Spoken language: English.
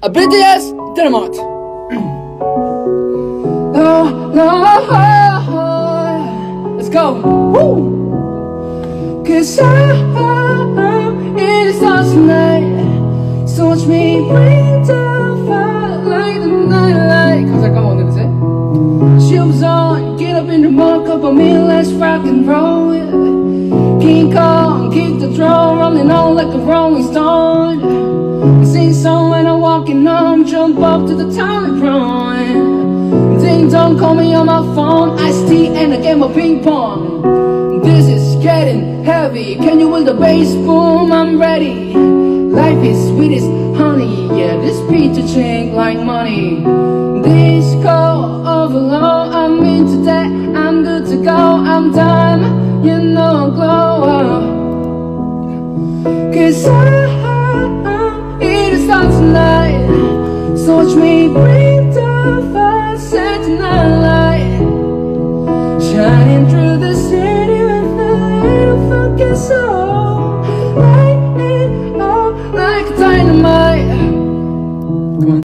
A BTS Dynamite. Let's go. Woo! Cause I'm in the stars tonight. So watch me bring the fire like the nightlight. Cause I come on, did it? Shoes on, get up in the mud, cup of me, let's rock and roll. King Kong, kick the drum, rolling on like a rolling stone. Walking home, jump up to the top and run. Ding dong, call me on my phone, iced tea and a game of ping pong. This is getting heavy, can you will the bass boom? I'm ready. Life is sweet as honey, yeah, this pizza chain like money. This Disco overload, I'm into that, I'm good to go, I'm done, you know glow up. Cause I, Soch mi bringt auf a certain light. Shining through the